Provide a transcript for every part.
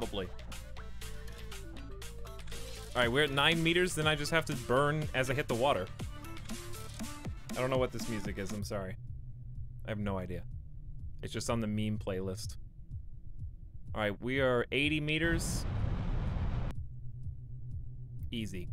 Probably. Alright, we're at 9 meters, then I just have to burn as I hit the water. I don't know what this music is, I'm sorry. I have no idea. It's just on the meme playlist. Alright, we are 80 meters. Easy.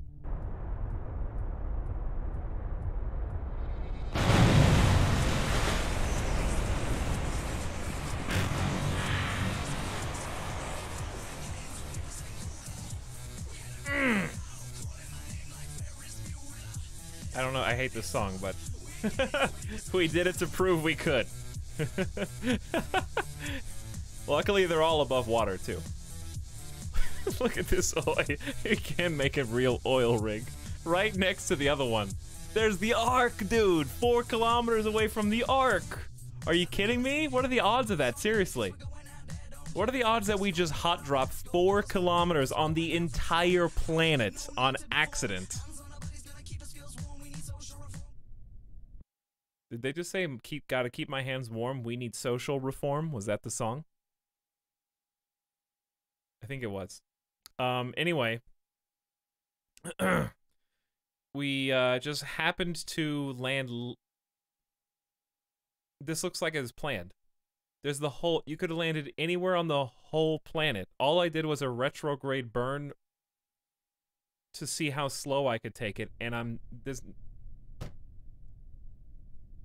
I don't know, I hate this song, but we did it to prove we could. Luckily, they're all above water, too. Look at this oil. You can make a real oil rig. Right next to the other one. There's the Ark, dude! Four kilometers away from the Ark! Are you kidding me? What are the odds of that? Seriously. What are the odds that we just hot dropped four kilometers on the entire planet on accident? Did they just say keep gotta keep my hands warm? We need social reform? Was that the song? I think it was. Um anyway. we uh just happened to land This looks like it was planned. There's the whole you could have landed anywhere on the whole planet. All I did was a retrograde burn to see how slow I could take it and I'm this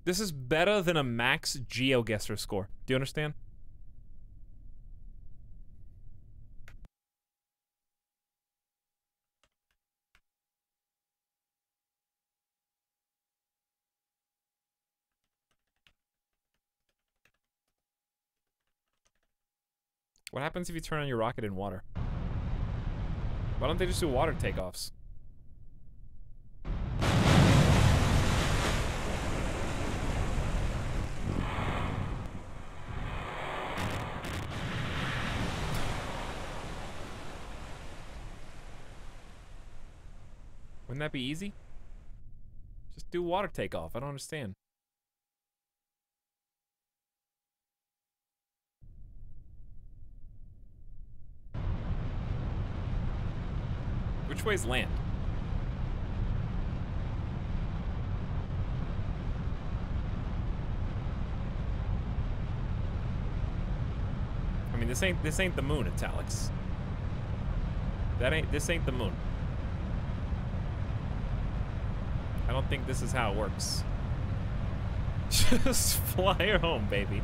this is better than a max GeoGuessr score. Do you understand? What happens if you turn on your rocket in water? Why don't they just do water takeoffs? Wouldn't that be easy? Just do water takeoff. I don't understand. Which way's land? I mean, this ain't this ain't the moon, Etalyx. That ain't this ain't the moon. I don't think this is how it works. Just fly her home, baby.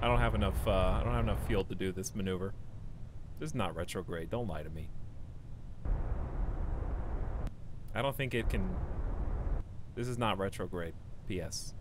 I don't have enough, uh, I don't have enough fuel to do this maneuver. This is not retrograde, don't lie to me. I don't think it can... This is not retrograde, P.S.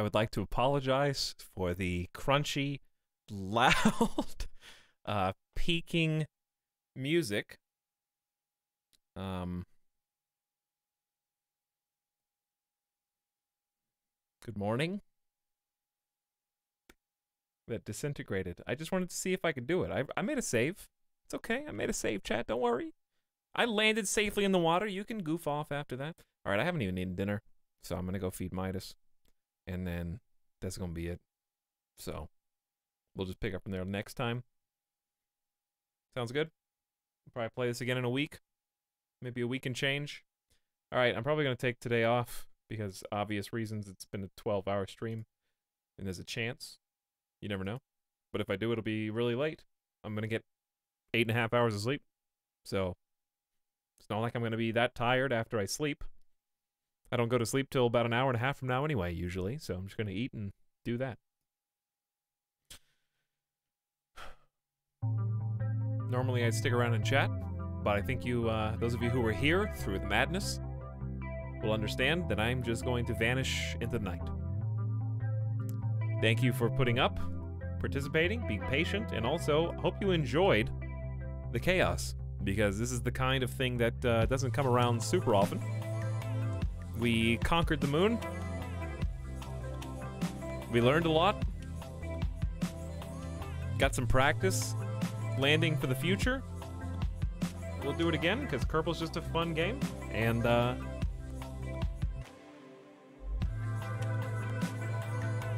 I would like to apologize for the crunchy, loud, uh, peaking music. Um, good morning. That disintegrated. I just wanted to see if I could do it. I, I made a save. It's okay. I made a save, chat. Don't worry. I landed safely in the water. You can goof off after that. All right, I haven't even eaten dinner, so I'm going to go feed Midas and then that's gonna be it. So we'll just pick up from there next time. Sounds good. We'll probably play this again in a week, maybe a week and change. All right, I'm probably gonna take today off because obvious reasons. It's been a 12-hour stream, and there's a chance. You never know. But if I do, it'll be really late. I'm gonna get eight and a half hours of sleep. So it's not like I'm gonna be that tired after I sleep. I don't go to sleep till about an hour and a half from now anyway, usually, so I'm just going to eat and do that. Normally I'd stick around and chat, but I think you, uh, those of you who were here through the madness, will understand that I'm just going to vanish into the night. Thank you for putting up, participating, being patient, and also hope you enjoyed the chaos because this is the kind of thing that uh, doesn't come around super often. We conquered the moon. We learned a lot. Got some practice landing for the future. We'll do it again because Kerbal's just a fun game. And uh,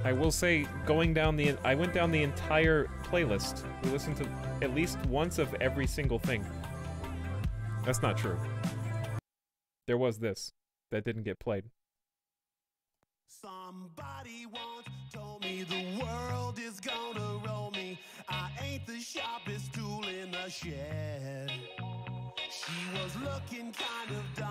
I will say, going down the, I went down the entire playlist. We listened to at least once of every single thing. That's not true. There was this that didn't get played. Somebody once told me the world is gonna roll me. I ain't the sharpest tool in the shed. She was looking kind of